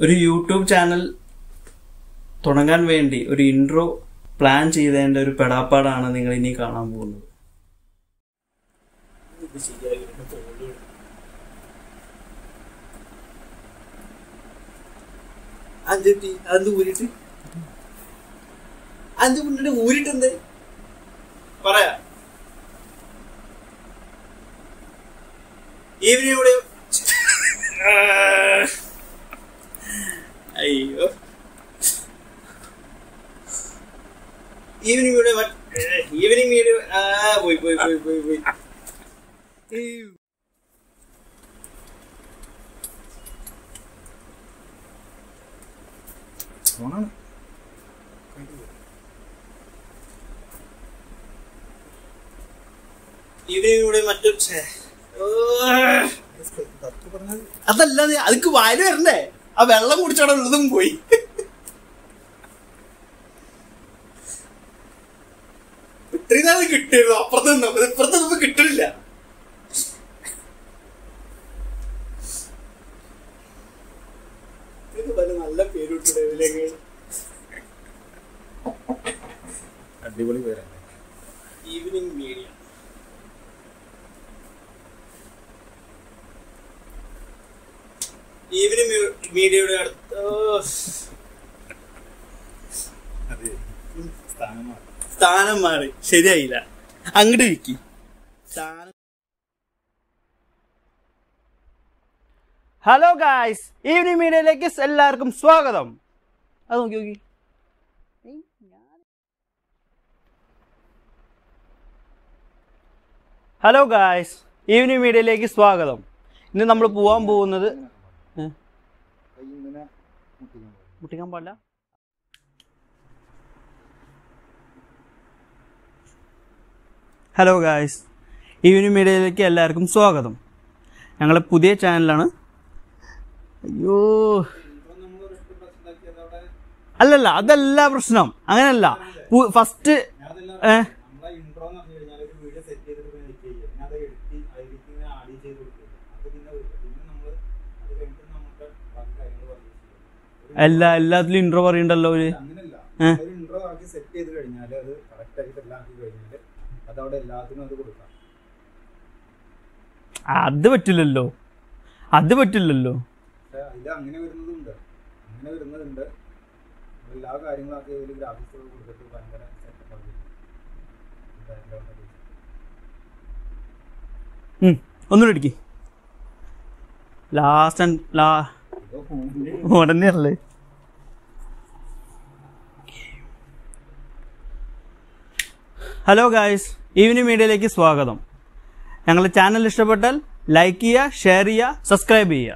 ഒരു YouTube channel തുടങ്ങാൻ വേണ്ടി ഒരു ഇൻട്രോ പ്ലാൻ ചെയ്തതിന്റെ ഒരു പെടാപ്പാടാണ് നിങ്ങൾ ഇനി കാണാൻ പോകുന്നത്. അഞ്ചെട്ടി ഊരിട്ട്? പറയാ. ഈവനിങ് ഇവിടെ അയ്യോ ഈവനിങ് വീഡിയോ ഈവനിങ് വീഡിയോ പോയി പോയി പോയി പോയി പോയി. ഫോണാണ് ഈവനിങ്ങിലൂടെ മറ്റൊരു ഓ. അതല്ല അതിക്ക് വായന വരണ്ടേ ആ വെള്ളം കുടിച്ചവിടെ ഉള്ളതും പോയി ഇത്രയും നാൾ കിട്ടിയിരുന്നു. അപ്പുറത്ത് നിന്നും ഇപ്പുറത്ത് നിന്നും കിട്ടില്ല നല്ല പേര് അടിപൊളി പേരാണ്. ഈവനിങ് മീഡിയ ഈവനിങ് മീഡിയയുടെ അടുത്ത് അതെ. സ്ഥാനമാണ്. സ്ഥാനം മാറി. ശരിയായില്ല. അങ്ങോട്ട് വിക്കി സ്ഥാനം ഹലോ ഗായ്സ് ഈവനിങ് മീഡിയയിലേക്ക് എല്ലാവർക്കും സ്വാഗതം. അത് നോക്കി നോക്കി. ഹലോ ഗായ്സ് ഈവനിങ് മീഡിയയിലേക്ക് സ്വാഗതം. ഇന്ന് നമ്മൾ പോവാൻ പോകുന്നത് മുട്ടിക്കാൻ പാടില്ല? ഹലോ ഗായ്സ് ഈവനിങ് മീഡിയയിലേക്ക് എല്ലാവർക്കും സ്വാഗതം. ഞങ്ങൾ പുതിയ ചാനലാണ് അയ്യോ. അല്ലല്ല അതല്ല പ്രശ്നം. അങ്ങനല്ല. ഫസ്റ്റ് അല്ല എല്ലാത്തിലും ഇൻട്രോ പറയണ്ടല്ലോ ഒരു ഇൻട്രോ ആക്കി സെറ്റ് ചെയ്ത് കഴിഞ്ഞാൽ അത് കറക്റ്റ് ആയിട്ട് എല്ലാം ആക്കി കഴിഞ്ഞാൽ അത് അവിടെ എല്ലാത്തിനും അത് കൊടുക്കാം. അത് പറ്റില്ലല്ലോ. അത് പറ്റില്ലല്ലോ. ഒന്നും അങ്ങനെ വരുന്നതുണ്ട്. അങ്ങനെ വരുന്നതുണ്ട്. എല്ലാ ഗ്രാഫിക്സ് കൊടുത്തിട്ട് ഭയങ്കര സെറ്റപ്പ് ആക്കി ഉം, ഒന്നുകൂടി ഇടിക്ക് ലാസ്റ്റ് ലാ ഇതോ ഉടനെ അല്ലേ? ഹലോ ഗായ്സ് ഈവനിങ് മീഡിയയിലേക്ക് സ്വാഗതം. ഞങ്ങളുടെ ചാനൽ ഇഷ്ടപ്പെട്ടാൽ ലൈക്ക് ചെയ്യുക ഷെയർ ചെയ്യുക സബ്സ്ക്രൈബ് ചെയ്യുക.